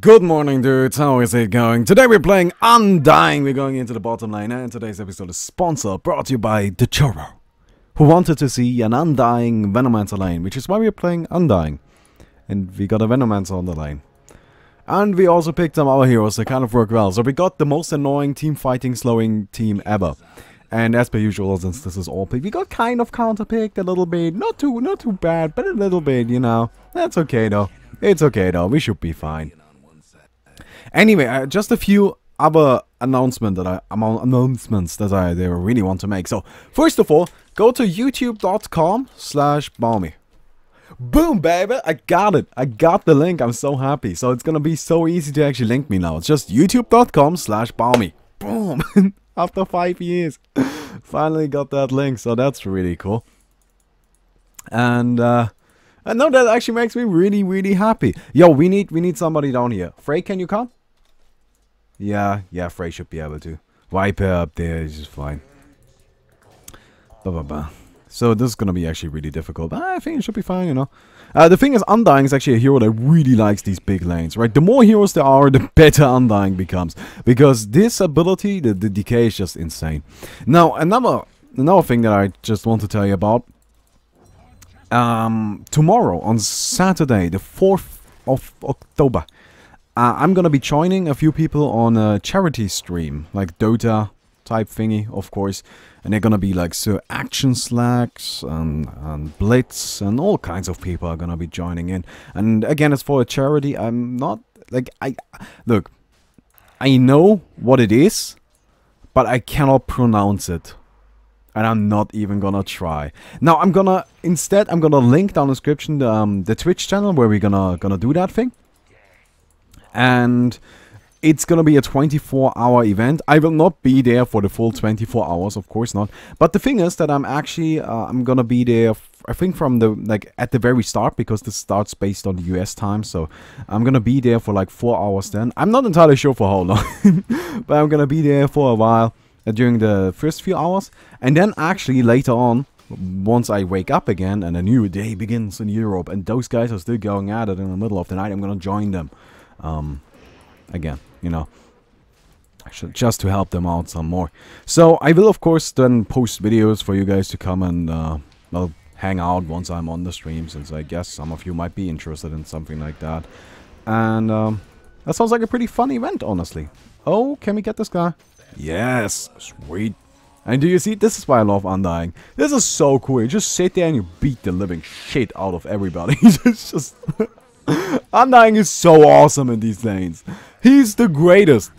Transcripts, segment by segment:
Good morning, dudes. How is it going? Today we're playing Undying. We're going into the bottom lane, and today's episode is sponsored, brought to you by The Churro, who wanted to see an Undying Venomancer lane, which is why we're playing Undying. And we got a Venomancer on the lane. And we also picked some our heroes that kind of work well. So we got the most annoying team fighting slowing team ever. And as per usual, since this is all picked, we got kind of counterpicked a little bit. Not too, not too bad, but a little bit, you know. That's okay though. It's okay though. We should be fine. Anyway, uh, just a few other announcement that I announcements that I they really want to make. So first of all, go to youtube.com slash Baumi. Boom, baby! I got it. I got the link. I'm so happy. So it's gonna be so easy to actually link me now. It's just youtube.com slash Baumi. Boom! After five years, finally got that link. So that's really cool. And uh, and no, that actually makes me really, really happy. Yo, we need we need somebody down here. Frey, can you come? Yeah, yeah, Frey should be able to. Viper up there is just fine. Bah, bah, bah. So this is gonna be actually really difficult, but I think it should be fine, you know. Uh, the thing is, Undying is actually a hero that really likes these big lanes, right? The more heroes there are, the better Undying becomes. Because this ability, the, the decay is just insane. Now, another, another thing that I just want to tell you about. Um, tomorrow, on Saturday, the 4th of October, uh, I'm gonna be joining a few people on a charity stream, like Dota type thingy, of course. And they're gonna be like Sir Action Slacks and, and Blitz and all kinds of people are gonna be joining in. And again, it's for a charity. I'm not like I look. I know what it is, but I cannot pronounce it. And I'm not even gonna try. Now I'm gonna instead I'm gonna link down the description the, um, the Twitch channel where we're gonna gonna do that thing and it's gonna be a 24 hour event. I will not be there for the full 24 hours of course not. But the thing is that i'm actually uh, i'm gonna be there I think from the like at the very start because this starts based on the US time. So I'm gonna be there for like four hours then. I'm not entirely sure for how long but I'm gonna be there for a while uh, during the first few hours. And then actually later on once I wake up again and a new day begins in Europe and those guys are still going at it in the middle of the night I'm gonna join them um, again, you know, Actually just to help them out some more. So I will of course then post videos for you guys to come and uh, well hang out once I'm on the stream, since I guess some of you might be interested in something like that. And um, that sounds like a pretty fun event, honestly. Oh, can we get this guy? Yes, sweet. And do you see, this is why I love Undying. This is so cool. You just sit there and you beat the living shit out of everybody. it's just... Undying is so awesome in these lanes. He's the greatest.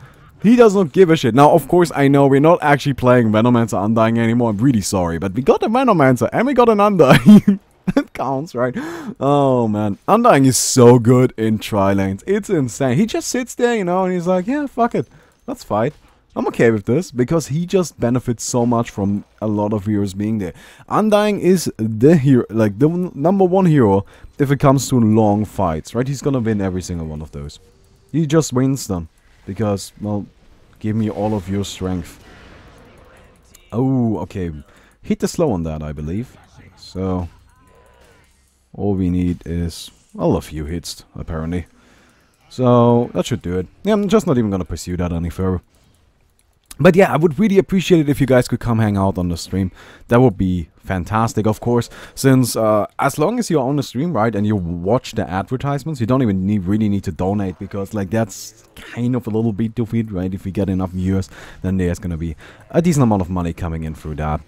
He doesn't give a shit. Now, of course, I know we're not actually playing Venomancer Undying anymore. I'm really sorry. But we got a Venomancer and we got an Undying. it counts, right? Oh, man. Undying is so good in tri-lanes. It's insane. He just sits there, you know, and he's like, yeah, fuck it. Let's fight. I'm okay with this because he just benefits so much from a lot of heroes being there. Undying is the hero, like the number one hero if it comes to long fights, right? He's gonna win every single one of those. He just wins them because, well, give me all of your strength. Oh, okay. Hit the slow on that, I believe. So, all we need is, well, a few hits, apparently. So, that should do it. Yeah, I'm just not even gonna pursue that any further. But yeah, I would really appreciate it if you guys could come hang out on the stream. That would be fantastic, of course, since uh, as long as you're on the stream, right, and you watch the advertisements, you don't even need, really need to donate, because, like, that's kind of a little bit defeat, right? If we get enough viewers, then there's gonna be a decent amount of money coming in through that.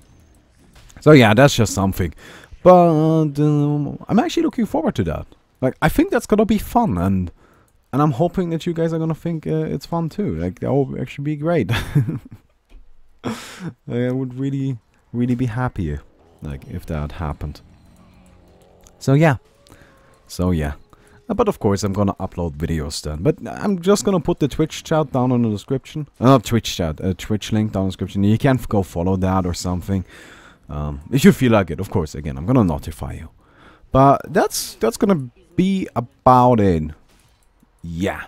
So yeah, that's just something. But um, I'm actually looking forward to that. Like, I think that's gonna be fun, and and I'm hoping that you guys are gonna think uh, it's fun too. Like that will actually be great. I would really, really be happy, like if that happened. So yeah, so yeah. Uh, but of course, I'm gonna upload videos then. But I'm just gonna put the Twitch chat down in the description. Uh, not Twitch chat, a Twitch link down in the description. You can go follow that or something. Um, if you feel like it, of course. Again, I'm gonna notify you. But that's that's gonna be about it yeah.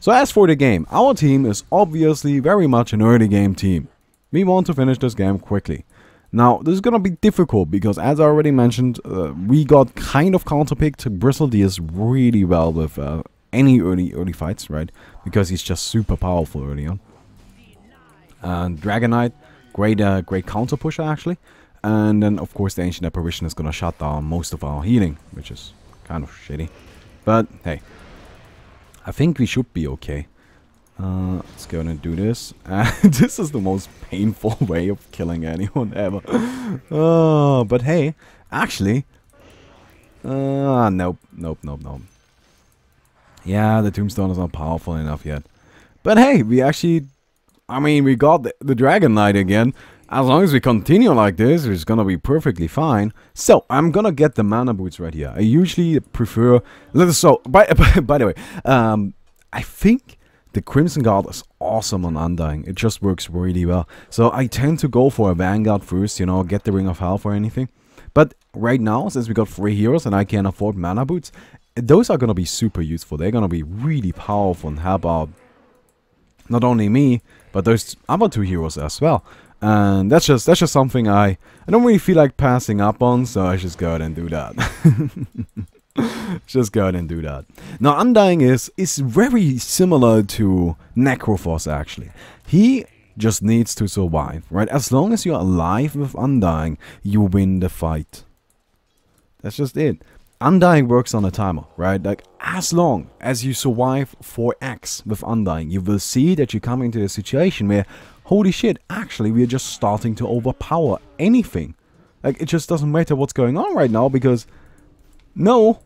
So as for the game, our team is obviously very much an early game team. We want to finish this game quickly. Now, this is gonna be difficult because, as I already mentioned, uh, we got kind of counterpicked. Bristle deals really well with uh, any early early fights, right? Because he's just super powerful early on. And Dragon Knight, great uh, great counter pusher actually. And then of course the Ancient Apparition is gonna shut down most of our healing, which is kind of shitty. But hey, I think we should be okay. Uh, let's go and do this. Uh, this is the most painful way of killing anyone ever. oh, but hey, actually, uh, nope, nope, nope, nope. Yeah, the tombstone is not powerful enough yet. But hey, we actually, I mean, we got the, the Dragon Knight again. As long as we continue like this, it's gonna be perfectly fine. So, I'm gonna get the mana boots right here. I usually prefer... So, by, by the way, um, I think the Crimson Guard is awesome on Undying. It just works really well. So, I tend to go for a Vanguard first, you know, get the Ring of Health or anything. But right now, since we got three heroes and I can afford mana boots, those are gonna be super useful. They're gonna be really powerful and help out not only me, but those other two heroes as well. And that's just that's just something I I don't really feel like passing up on, so I just go ahead and do that. just go ahead and do that. Now Undying is is very similar to Necrophos actually. He just needs to survive, right? As long as you're alive with Undying, you win the fight. That's just it. Undying works on a timer, right? Like, as long as you survive 4x with Undying, you will see that you come into a situation where, holy shit, actually, we're just starting to overpower anything. Like, it just doesn't matter what's going on right now because, no,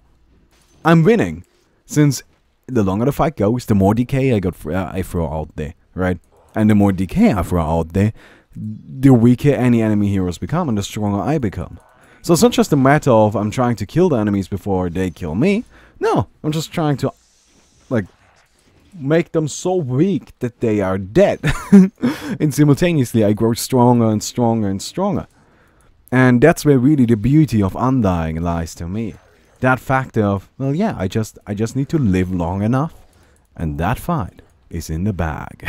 I'm winning. Since the longer the fight goes, the more decay I got uh, I throw out there, right? And the more decay I throw out there, the weaker any enemy heroes become and the stronger I become. So it's not just a matter of I'm trying to kill the enemies before they kill me. No, I'm just trying to, like, make them so weak that they are dead. and simultaneously I grow stronger and stronger and stronger. And that's where really the beauty of Undying lies to me. That factor of, well yeah, I just I just need to live long enough. And that fight is in the bag.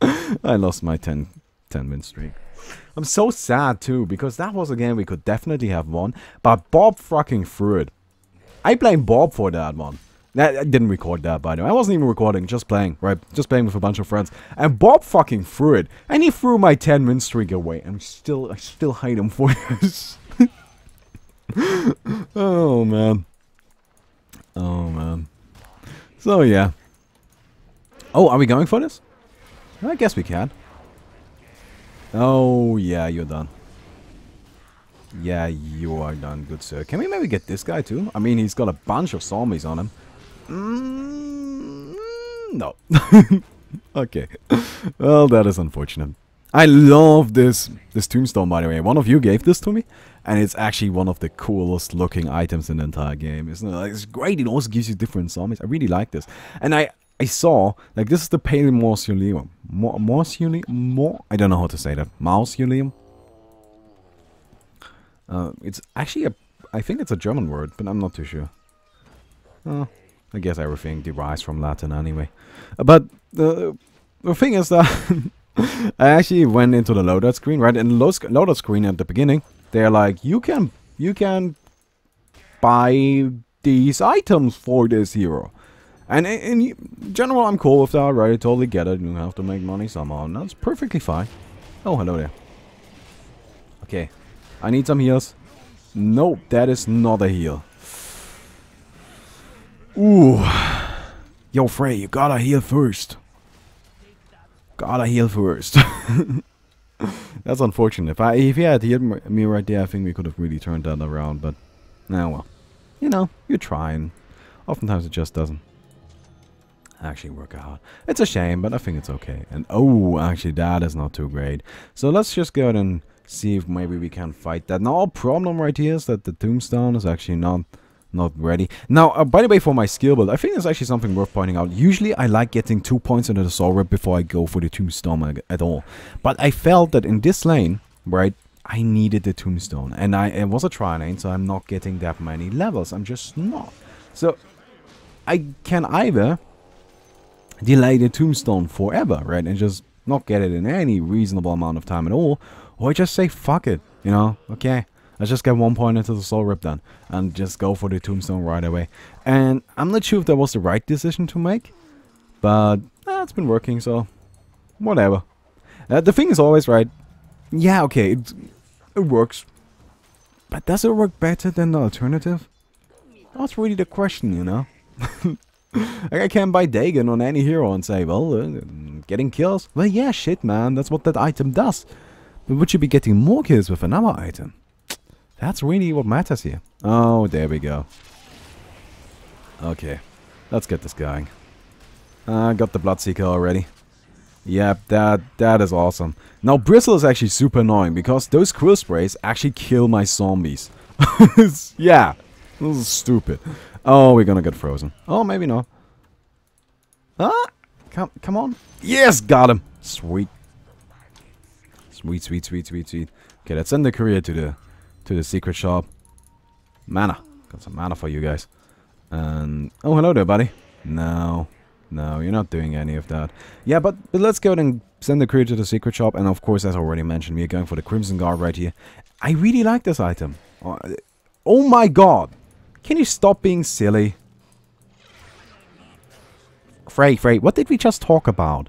I lost my 10, 10 win streak. I'm so sad too, because that was a game we could definitely have won, but Bob fucking threw it. I blame Bob for that one. I didn't record that, by the way. I wasn't even recording, just playing, right? Just playing with a bunch of friends. And Bob fucking threw it. And he threw my 10 win streak away. And still, I still hate him for this. oh, man. Oh, man. So, yeah. Oh, are we going for this? I guess we can. Oh, yeah, you're done. Yeah, you are done, good sir. Can we maybe get this guy too? I mean, he's got a bunch of zombies on him. Mm, no. okay. Well, that is unfortunate. I love this this tombstone, by the way. One of you gave this to me, and it's actually one of the coolest looking items in the entire game. Isn't it? Like, it's great. It also gives you different zombies. I really like this. And I I saw, like, this is the Pale Mausoleum. Mo mausoleum? I don't know how to say that. Mausoleum? Uh, it's actually a, I think it's a German word, but I'm not too sure. Oh, I guess everything derives from Latin anyway. Uh, but the, the thing is that I actually went into the loadout screen, right? And the loadout screen at the beginning, they're like, you can, you can buy these items for this hero. And in, general, I'm cool with that, right? I totally get it. You have to make money somehow, and that's perfectly fine. Oh, hello there. Okay. I need some heals. Nope, that is not a heal. Ooh. Yo, Frey, you gotta heal first. Gotta heal first. That's unfortunate. If I if he had healed me right there, I think we could have really turned that around. But, nah, well. You know, you're trying. Oftentimes it just doesn't actually work out. It's a shame, but I think it's okay. And oh, actually that is not too great. So let's just go ahead and see if maybe we can fight that. Now, problem right here is that the tombstone is actually not not ready. Now, uh, by the way, for my skill build, I think there's actually something worth pointing out. Usually, I like getting two points into the soul rip before I go for the tombstone at all. But I felt that in this lane, right, I needed the tombstone. And I it was a tri lane, so I'm not getting that many levels. I'm just not. So, I can either delay the tombstone forever, right? And just not get it in any reasonable amount of time at all. Or just say, fuck it, you know, okay. Let's just get one point into the Soul Rip then. And just go for the Tombstone right away. And I'm not sure if that was the right decision to make. But eh, it's been working, so whatever. Uh, the thing is always right. Yeah, okay, it, it works. But does it work better than the alternative? That's really the question, you know? like I can't buy Dagon on any hero and say, well, uh, getting kills? Well, yeah, shit, man, that's what that item does. But would you be getting more kills with another item? That's really what matters here. Oh, there we go. Okay, let's get this going. I uh, got the Bloodseeker already. Yep, that that is awesome. Now Bristle is actually super annoying because those quill sprays actually kill my zombies. yeah, this is stupid. Oh, we're gonna get frozen. Oh, maybe not. Ah, come come on. Yes, got him. Sweet. Sweet, sweet, sweet, sweet, sweet. Okay, let's send the courier to the to the secret shop. Mana. Got some mana for you guys. And oh, hello there, buddy. No. No, you're not doing any of that. Yeah, but, but let's go and send the crew to the secret shop. And of course, as already mentioned, we are going for the Crimson Guard right here. I really like this item. Oh, uh, oh my god. Can you stop being silly? Frey, Frey, what did we just talk about?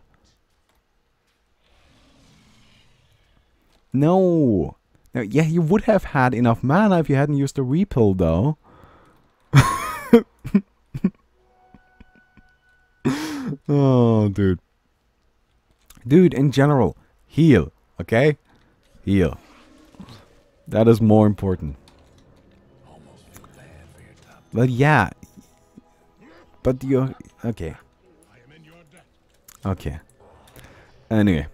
No. No. Yeah, you would have had enough mana if you hadn't used the Repel, though. oh, dude. Dude, in general, heal, okay? Heal. That is more important. But yeah. But you okay. Okay. Anyway.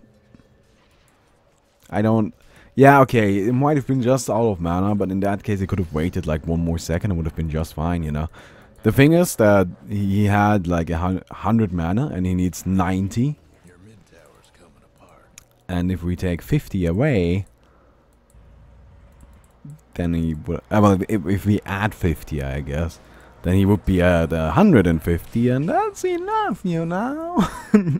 I don't yeah, okay, it might have been just out of mana, but in that case it could have waited like one more second and would have been just fine, you know. The thing is that he had like a hundred mana and he needs 90. And if we take 50 away, then he would... Uh, well, if, if we add 50, I guess, then he would be at 150, and that's enough, you know?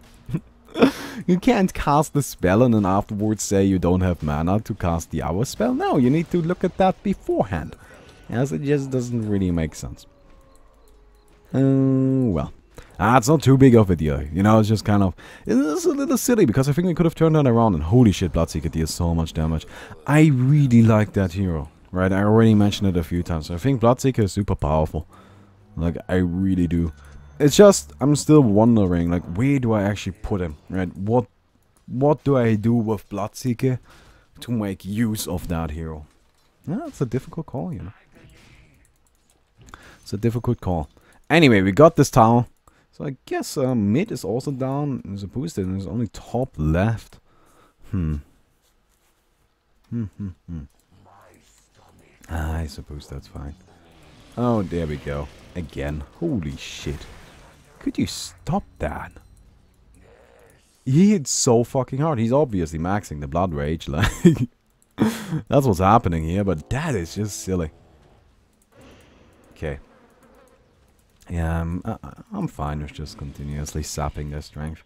you can't cast the spell and then afterwards say you don't have mana to cast the other spell. No, you need to look at that beforehand. As it just doesn't really make sense. Uh, well. Ah, it's not too big of a deal. You know, it's just kind of... It's a little silly because I think we could have turned that around and holy shit, Bloodseeker deals so much damage. I really like that hero. Right, I already mentioned it a few times. I think Bloodseeker is super powerful. Like, I really do. It's just, I'm still wondering, like, where do I actually put him, right? What what do I do with Bloodseeker to make use of that hero? Yeah, it's a difficult call, you know. It's a difficult call. Anyway, we got this tower. So I guess uh, mid is also down. There's a booster and there's only top left. Hmm. Hmm, hmm, hmm. I suppose that's fine. Oh, there we go. Again. Holy shit. Could you stop that? He hit so fucking hard. He's obviously maxing the blood rage. Like, that's what's happening here. But that is just silly. Okay. Yeah, I'm, uh, I'm fine with just continuously sapping their strength.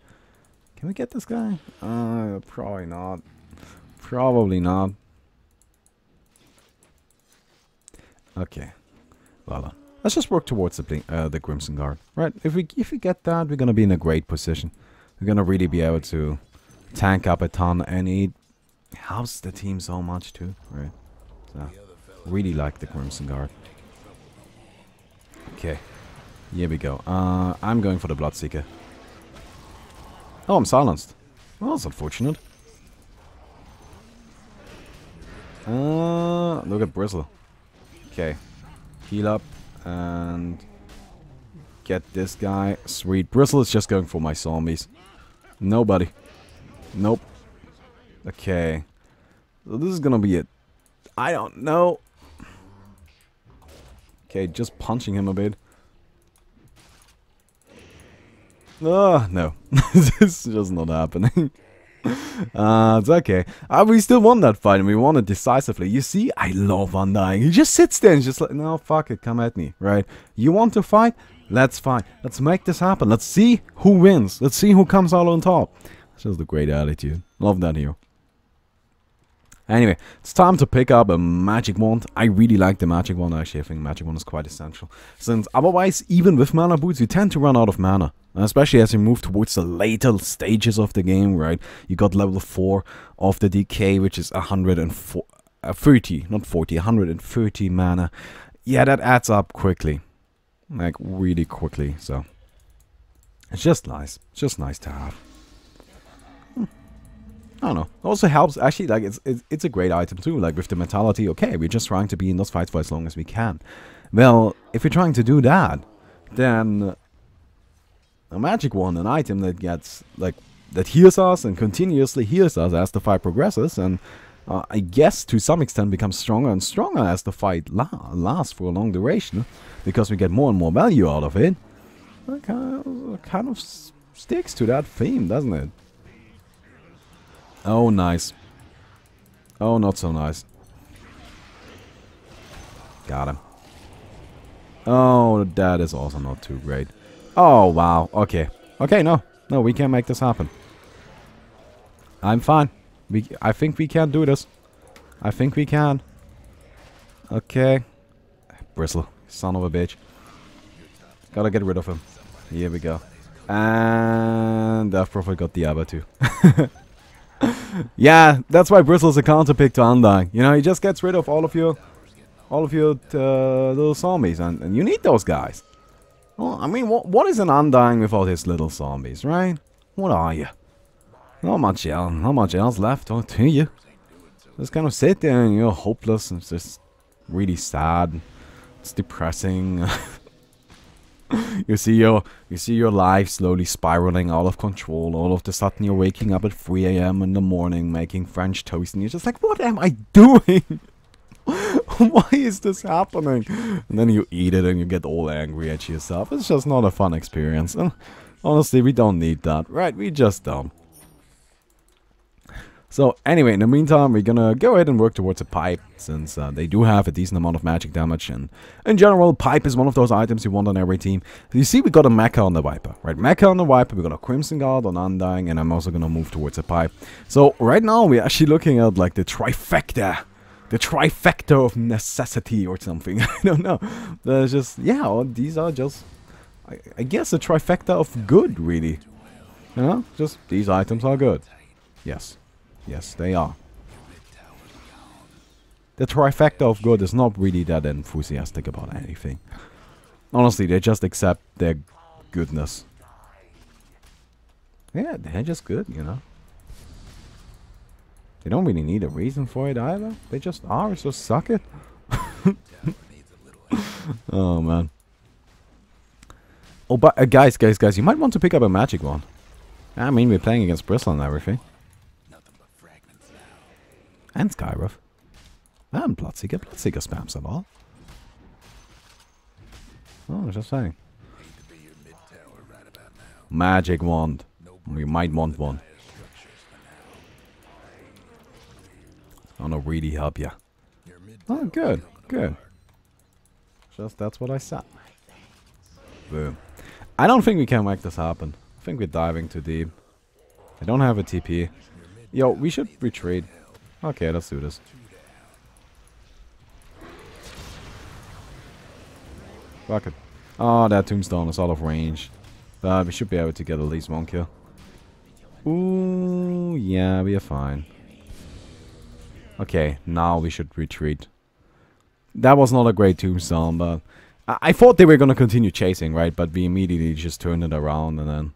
Can we get this guy? Uh, probably not. Probably not. Okay. Well done. Let's just work towards the uh, the Crimson Guard. Right, if we if we get that, we're gonna be in a great position. We're gonna really be able to tank up a ton, and it helps the team so much too. Right, so really like the Crimson Guard. Okay, here we go. Uh, I'm going for the Bloodseeker. Oh, I'm silenced. Well, that's unfortunate. Uh, look at Bristle. Okay. Heal up and get this guy. Sweet. Bristle is just going for my zombies. Nobody. Nope. Okay. So this is gonna be it. I don't know. Okay, just punching him a bit. Oh, no. this is just not happening. uh, it's okay. Uh, we still won that fight and we won it decisively. You see, I love Undying. He just sits there and just like, no, fuck it, come at me, right? You want to fight? Let's fight. Let's make this happen. Let's see who wins. Let's see who comes out on top. It's just a great attitude. Love that hero. Anyway, it's time to pick up a magic wand. I really like the magic wand actually. I think magic wand is quite essential. Since otherwise, even with mana boots, you tend to run out of mana. Especially as you move towards the later stages of the game, right? You got level 4 of the DK, which is 130, uh, not 40, 130 mana. Yeah, that adds up quickly. Like, really quickly, so... It's just nice. It's just nice to have. I don't know. It also helps, actually, like, it's, it's, it's a great item too, like, with the mentality, okay, we're just trying to be in those fights for as long as we can. Well, if you're trying to do that, then a magic wand, an item that gets, like, that heals us and continuously heals us as the fight progresses, and uh, I guess to some extent becomes stronger and stronger as the fight la lasts for a long duration, because we get more and more value out of it. It kind of, kind of sticks to that theme, doesn't it? Oh, nice. Oh, not so nice. Got him. Oh, that is also not too great. Oh, wow. Okay. Okay, no. No, we can't make this happen. I'm fine. We, I think we can do this. I think we can. Okay. Bristle. Son of a bitch. Gotta get rid of him. Here we go. And Death Prophet got the other too. yeah, that's why Bristle's a counter pick to Undying. You know, he just gets rid of all of your, all of your uh, little zombies, and, and you need those guys. Well, I mean, what what is an Undying without his little zombies, right? What are you? Not much else, not much else left to you. Just kind of sit there and you're hopeless and it's just really sad. It's depressing. you see your you see your life slowly spiraling out of control. All of the sudden you're waking up at 3 a.m. in the morning making French toast and you're just like, what am I doing? Why is this happening? And then you eat it and you get all angry at yourself. It's just not a fun experience. And honestly, we don't need that, right? We just don't. So anyway, in the meantime, we're gonna go ahead and work towards a pipe, since uh, they do have a decent amount of magic damage, and in general, pipe is one of those items you want on every team. You see, we got a Mecha on the Viper, right? Mecha on the Viper, we got a Crimson Guard on Undying, and I'm also gonna move towards a pipe. So right now, we're actually looking at like the trifecta. The trifecta of necessity or something. I don't know. There's just, yeah, these are just, I, I guess, a trifecta of good, really. You know, just these items are good. Yes. Yes, they are. The trifecta of good is not really that enthusiastic about anything. Honestly, they just accept their goodness. Yeah, they're just good, you know. They don't really need a reason for it either. They just are, so suck it. oh, man. Oh, but uh, guys, guys, guys, you might want to pick up a magic wand. I mean, we're playing against Bristle and everything. And Skywrath. And Bloodseeker. Bloodseeker spams them all. Oh, just saying. Magic wand. We might want one. It's Gonna really help you. Oh, good. Good. Just that's what I said. Boom. I don't think we can make this happen. I think we're diving too deep. I don't have a TP. Yo, we should retreat. Okay, let's do this. Fuck it. Oh, that tombstone is out of range. But we should be able to get at least one kill. Ooh, yeah, we are fine. Okay, now we should retreat. That was not a great tombstone, but... I, I thought they were gonna continue chasing, right? But we immediately just turned it around and then...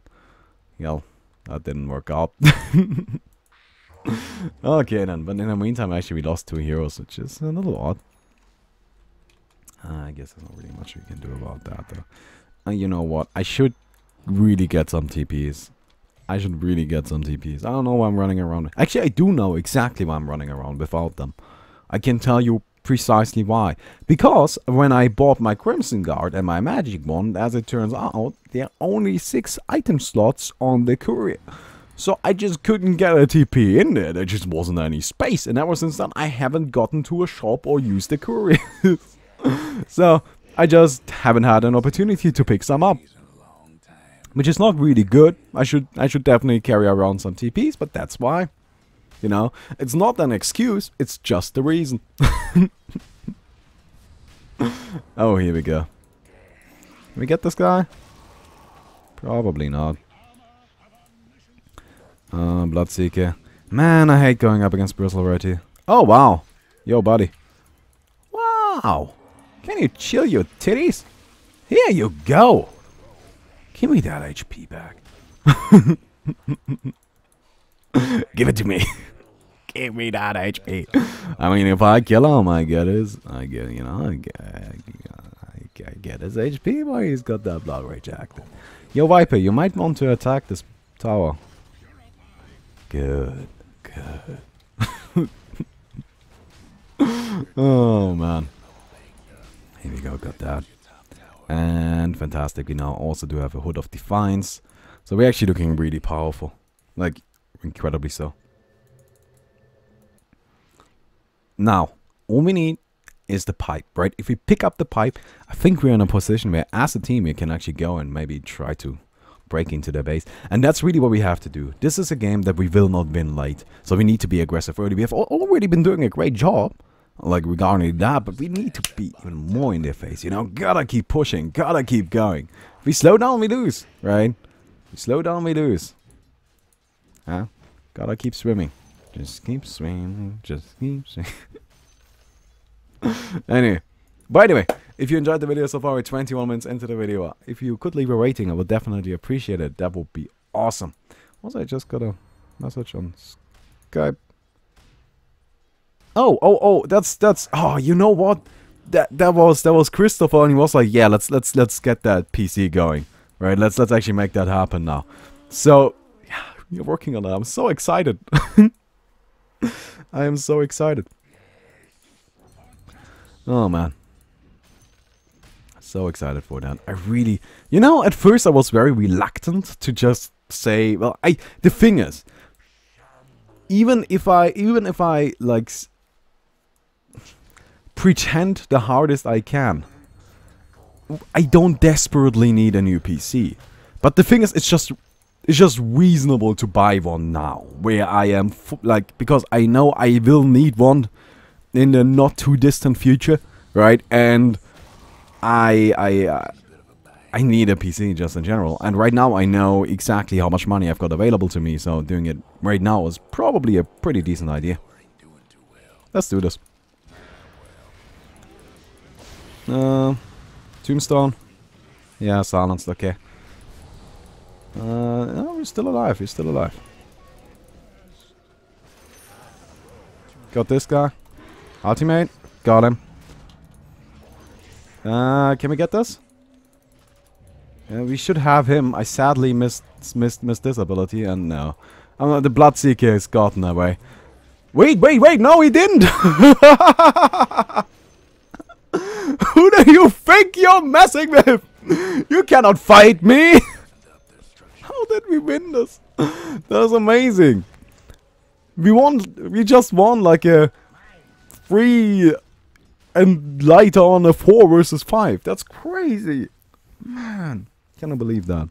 Well, that didn't work out. okay then, but in the meantime actually we lost two heroes, which is a little odd. Uh, I guess there's not really much we can do about that though. And uh, you know what, I should really get some TPs. I should really get some TPs. I don't know why I'm running around. Actually, I do know exactly why I'm running around without them. I can tell you precisely why. Because when I bought my Crimson Guard and my Magic Wand, as it turns out, there are only 6 item slots on the courier. So I just couldn't get a TP in there. There just wasn't any space. And ever since then, I haven't gotten to a shop or used the courier. so I just haven't had an opportunity to pick some up. Which is not really good. I should I should definitely carry around some TPs, but that's why. You know, it's not an excuse. It's just the reason. oh, here we go. Can we get this guy? Probably not. Uh, Bloodseeker. Man, I hate going up against Bristle here. Oh, wow. Yo, buddy. Wow. Can you chill your titties? Here you go. Give me that HP back. Give it to me. Give me that HP. I mean, if I kill him, I get his, I get, you know, I get, I get his HP, but he's got that blood rage active. Yo, Viper, you might want to attack this tower. Good, good. oh, man. Here we go, got that. And fantastic, we now also do have a Hood of Defiance. So we're actually looking really powerful. Like, incredibly so. Now, all we need is the pipe, right? If we pick up the pipe, I think we're in a position where as a team we can actually go and maybe try to break into their base. And that's really what we have to do. This is a game that we will not win late. So we need to be aggressive early. We have already been doing a great job like regarding that, but we need to be even more in their face, you know? Gotta keep pushing, gotta keep going. If we slow down, we lose, right? If we slow down, we lose. Huh? Gotta keep swimming. Just keep swimming, just keep swimming. anyway, by the way, if you enjoyed the video so far, we're 21 minutes into the video. If you could leave a rating, I would definitely appreciate it. That would be awesome. Also, I just got a message on Skype. Oh, oh, oh, that's that's oh, you know what? That that was that was Christopher and he was like, "Yeah, let's let's let's get that PC going." Right? Let's let's actually make that happen now. So, yeah, you're working on that. I'm so excited. I am so excited. Oh man. So excited for that. I really, you know, at first I was very reluctant to just say, well, I the thing is even if I even if I like pretend the hardest I can. I don't desperately need a new PC. But the thing is, it's just it's just reasonable to buy one now, where I am like because I know I will need one in the not too distant future, right? And I I uh, I need a PC just in general. And right now I know exactly how much money I've got available to me, so doing it right now is probably a pretty decent idea. Let's do this. Uh, tombstone. Yeah, silenced, okay. Uh, no, he's still alive, he's still alive. Got this guy. Ultimate. Got him. Uh, can we get this? We should have him. I sadly missed missed missed this ability, and no. Uh, the Bloodseeker is gotten away. Wait, wait, wait! No, he didn't! Who do you think you're messing with? You cannot fight me! How did we win this? That was amazing. We won, we just won like a three and later on a four versus five. That's crazy. Man, cannot believe that.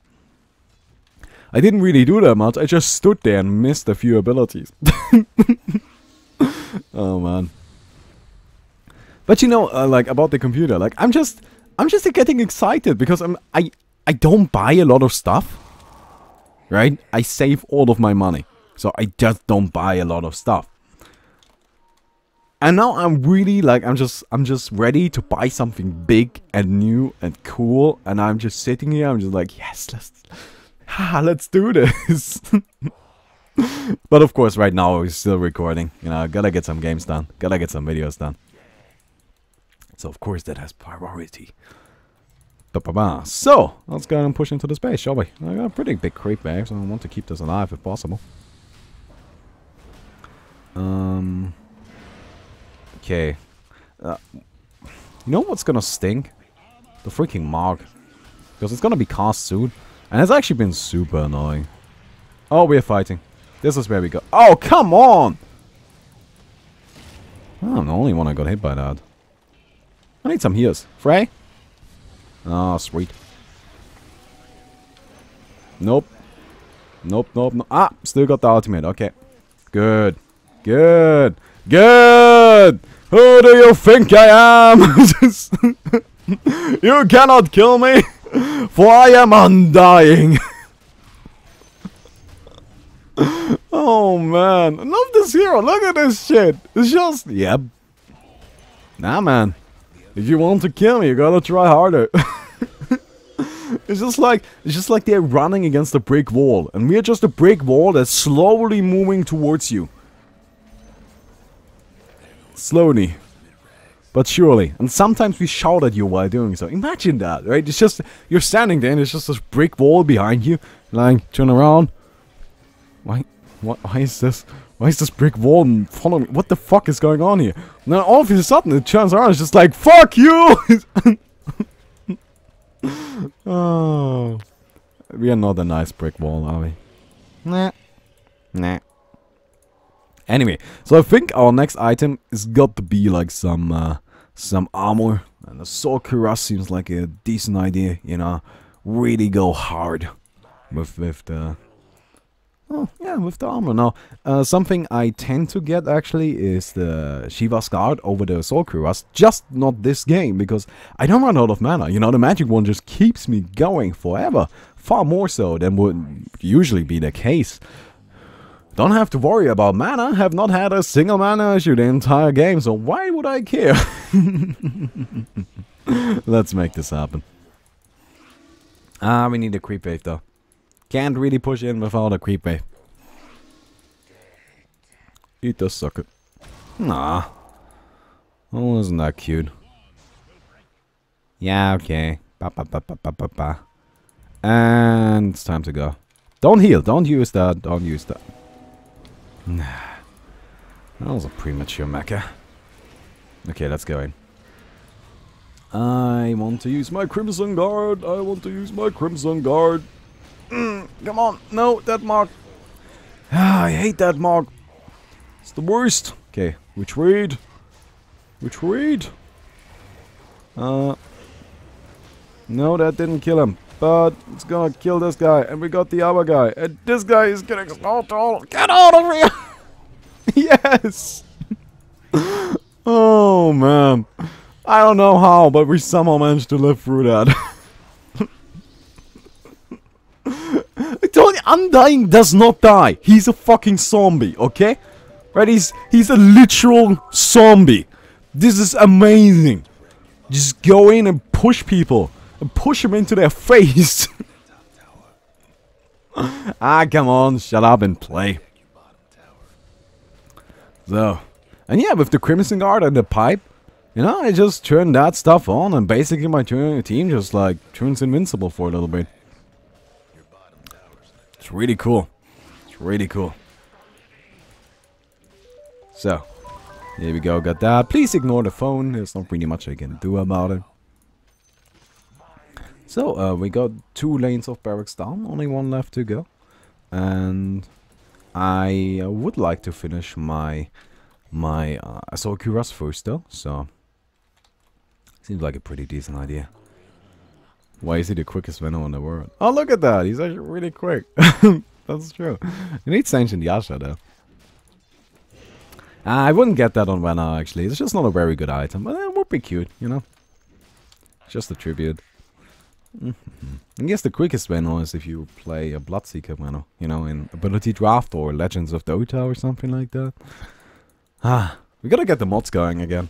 I didn't really do that much. I just stood there and missed a few abilities. oh man. But you know, uh, like about the computer, like I'm just, I'm just getting excited because I'm, I, I don't buy a lot of stuff, right? I save all of my money, so I just don't buy a lot of stuff. And now I'm really like, I'm just, I'm just ready to buy something big and new and cool. And I'm just sitting here, I'm just like, yes, let's, let's do this. but of course, right now we're still recording. You know, gotta get some games done, gotta get some videos done. So of course that has priority. Ba -ba -ba. So, let's go and push into the space, shall we? I got a pretty big creep bag, so I want to keep this alive if possible. Um. Okay. Uh, you know what's gonna stink? The freaking Mark. Because it's gonna be cast soon. And it's actually been super annoying. Oh, we're fighting. This is where we go. Oh, come on! I'm the only one I got hit by that. I need some heals. Frey? Oh, sweet. Nope. Nope, nope, no. Ah, still got the ultimate. Okay. Good. Good. Good. Who do you think I am? you cannot kill me, for I am undying. oh man, I love this hero. Look at this shit. It's just, yep. Nah, man. If you want to kill me, you gotta try harder. it's just like it's just like they're running against a brick wall, and we're just a brick wall that's slowly moving towards you. Slowly. But surely. And sometimes we shout at you while doing so. Imagine that, right? It's just, you're standing there and it's just this brick wall behind you. Like, turn around. Why, what, why is this, why is this brick wall following me? What the fuck is going on here? And then all of a sudden it turns around it's just like, fuck you! oh. We are not a nice brick wall, are we? Nah. Nah. Anyway, so I think our next item is got to be like some uh, some armor. And the Assault Cuirass seems like a decent idea, you know. Really go hard with with the Oh, yeah, with the armor. Now, uh, something I tend to get, actually, is the Shiva's Guard over the Assault Cuirass. Just not this game, because I don't run out of mana. You know, the Magic Wand just keeps me going forever. Far more so than would usually be the case. Don't have to worry about mana, have not had a single mana issue the entire game, so why would I care? Let's make this happen. Ah, we need a creep wave though. Can't really push in without a creep wave. Eat the sucker. Nah. Oh, isn't that cute? Yeah, okay. Ba, ba, ba, ba, ba, ba, ba. And it's time to go. Don't heal. Don't use that. Don't use that. Nah. That was a premature mecha. Okay, let's go in. I want to use my Crimson Guard. I want to use my Crimson Guard. Mm, come on. No, that mark. Ah, I hate that mark. It's the worst. Okay, retreat. Retreat. Uh. No, that didn't kill him. But it's gonna kill this guy. And we got the other guy. And this guy is getting so. Get out of here! yes! oh, man. I don't know how, but we somehow managed to live through that. I told you, Undying does not die. He's a fucking zombie, okay? Right? He's, he's a literal zombie. This is amazing. Just go in and push people. And push them into their face. ah, come on. Shut up and play. So. And yeah, with the Crimson Guard and the pipe, you know, I just turn that stuff on and basically my team just like turns invincible for a little bit. It's really cool. It's really cool. So, here we go, got that. Please ignore the phone, there's not really much I can do about it. So, uh, we got two lanes of barracks down, only one left to go. And I uh, would like to finish my my uh, Assault Cuirass first though, so seems like a pretty decent idea. Why is he the quickest Venom in the world? Oh, look at that! He's actually really quick. That's true. You need Sange and Yasha though. Uh, I wouldn't get that on Venom actually. It's just not a very good item, but it would be cute, you know. Just a tribute. Mm -hmm. I guess the quickest Venom is if you play a Bloodseeker Venom, you know, in Ability Draft or Legends of Dota or something like that. Ah, we gotta get the mods going again.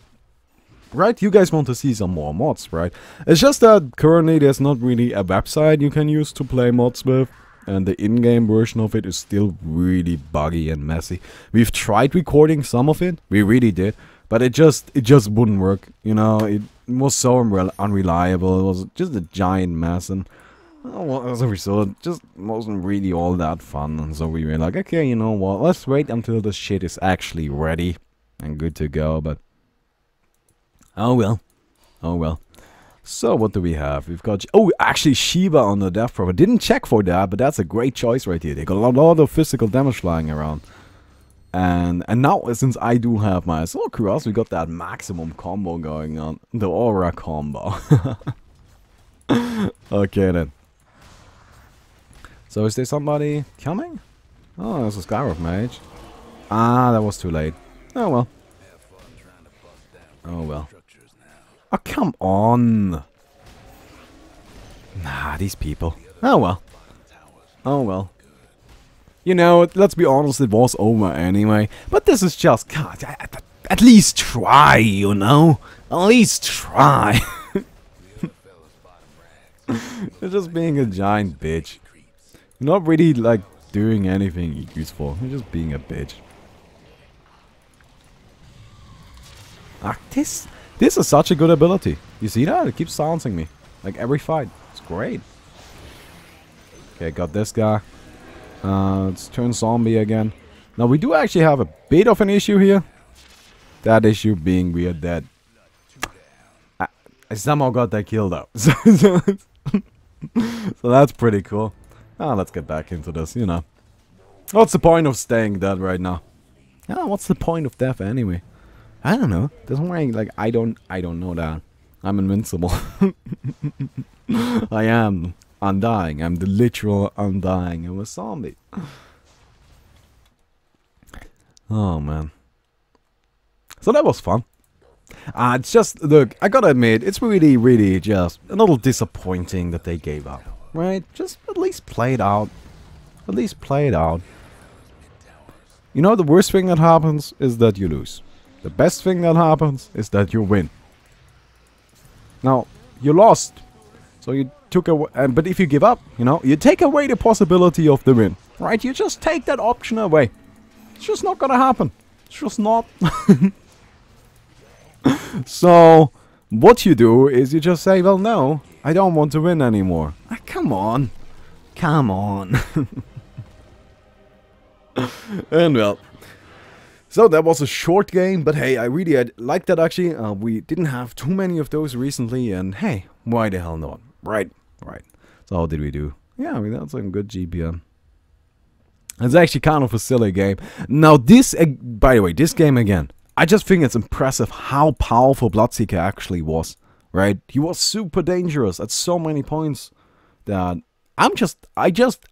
Right, you guys want to see some more mods, right? It's just that currently there's not really a website you can use to play mods with. And the in-game version of it is still really buggy and messy. We've tried recording some of it, we really did. But it just, it just wouldn't work, you know, it was so unreliable, it was just a giant mess and... Oh, well, as a result, it just wasn't really all that fun, and so we were like, okay, you know what, let's wait until the shit is actually ready and good to go, but... Oh well. Oh well. So what do we have? We've got... Oh, actually Shiva on the death proc. I didn't check for that, but that's a great choice right here. They got a lot of physical damage flying around. And and now, since I do have my Cuirass, we got that maximum combo going on. The Aura combo. okay then. So is there somebody coming? Oh, there's a Skywrath Mage. Ah, that was too late. Oh well. Oh well. Oh, come on. Nah, these people. Oh well. Oh well. You know, let's be honest, it was over anyway. But this is just, God, at, least try, you know? At least try. You're just being a giant bitch. You're not really, like, doing anything useful. You're just being a bitch. Ah, this, this is such a good ability. You see that? It keeps silencing me. Like, every fight. It's great. Okay, got this guy. Uh, let's turn zombie again. Now, we do actually have a bit of an issue here. That issue being we are dead. I, I somehow got that kill though. so, that's pretty cool. Ah, let's get back into this, you know. What's the point of staying dead right now? Yeah, what's the point of death anyway? I don't know. Doesn't worry, like I don't I don't know that. I'm invincible. I am undying. I'm the literal undying of a zombie. Oh man. So that was fun. Uh, it's just, look, I gotta admit, it's really, really just a little disappointing that they gave up. Right? Just at least play it out. At least play it out. You know, the worst thing that happens is that you lose. The best thing that happens is that you win. Now, you lost. So you took away, but if you give up, you know, you take away the possibility of the win, right? You just take that option away. It's just not gonna happen. It's just not. so, what you do is you just say, well, no, I don't want to win anymore. Ah, come on. Come on. and well, so that was a short game, but hey, I really I liked that actually. Uh, we didn't have too many of those recently, and hey, why the hell not? Right, right. So how did we do? Yeah, I mean, that's a good GPM. It's actually kind of a silly game. Now this, uh, by the way, this game again, I just think it's impressive how powerful Bloodseeker actually was, right? He was super dangerous at so many points that I'm just, I just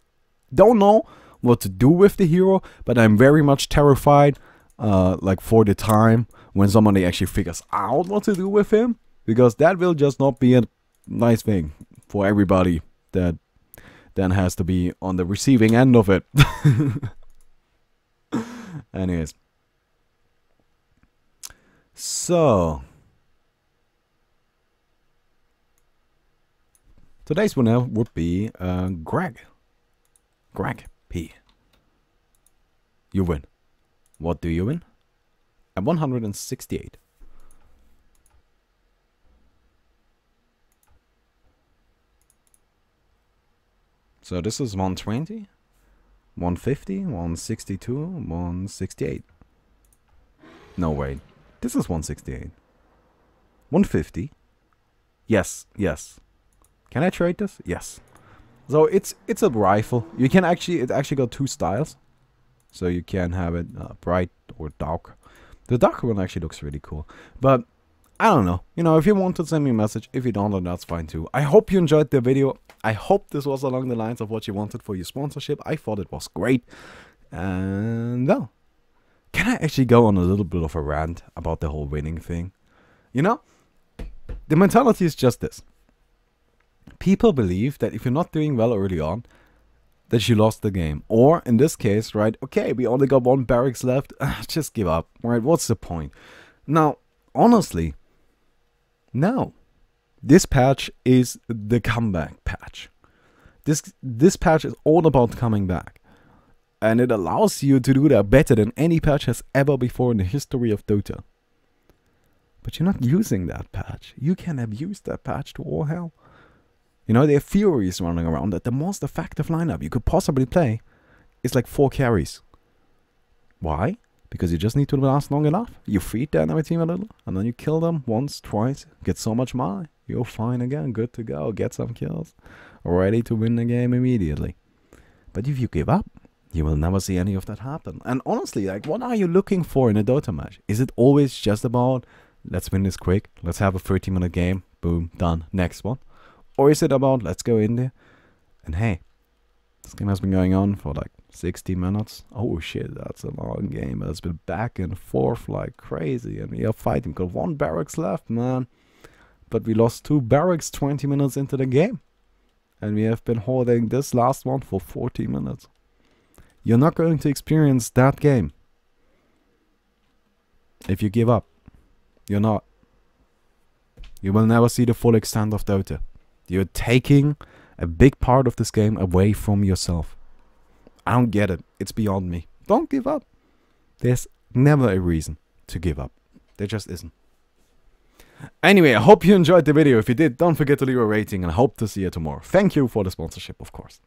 don't know what to do with the hero, but I'm very much terrified, uh, like for the time when somebody actually figures out what to do with him, because that will just not be a nice thing for everybody that then has to be on the receiving end of it. Anyways. So. Today's winner would be uh, Greg. Greg P. You win. What do you win? At 168. So this is 120, 150, 162, 168. No, wait. This is 168. 150. Yes, yes. Can I trade this? Yes. So it's it's a rifle. You can actually it actually got two styles. So you can have it uh, bright or dark. The dark one actually looks really cool. But I don't know. You know, if you want to send me a message, if you don't, then that's fine too. I hope you enjoyed the video. I hope this was along the lines of what you wanted for your sponsorship. I thought it was great. And well, can I actually go on a little bit of a rant about the whole winning thing? You know, the mentality is just this. People believe that if you're not doing well early on, that you lost the game. Or in this case, right, okay, we only got one barracks left, just give up, right? What's the point? Now, honestly, no. This patch is the comeback patch. This this patch is all about coming back. And it allows you to do that better than any patch has ever before in the history of Dota. But you're not using that patch. You can abuse that patch to all hell. You know, there are Furies running around that the most effective lineup you could possibly play is like four carries. Why? Because you just need to last long enough. You feed the enemy team a little, and then you kill them once, twice, get so much money. You're fine again, good to go, get some kills, ready to win the game immediately. But if you give up, you will never see any of that happen. And honestly, like, what are you looking for in a Dota match? Is it always just about, let's win this quick, let's have a 30 minute game, boom, done, next one? Or is it about, let's go in there, and hey, this game has been going on for like 60 minutes. Oh shit, that's a long game. It's been back and forth like crazy, and we are fighting. Got one barracks left, man. But we lost two barracks 20 minutes into the game. And we have been holding this last one for 40 minutes. You're not going to experience that game if you give up. You're not. You will never see the full extent of Dota. You're taking a big part of this game away from yourself. I don't get it. It's beyond me. Don't give up. There's never a reason to give up. There just isn't. Anyway, I hope you enjoyed the video. If you did, don't forget to leave a rating and I hope to see you tomorrow. Thank you for the sponsorship, of course.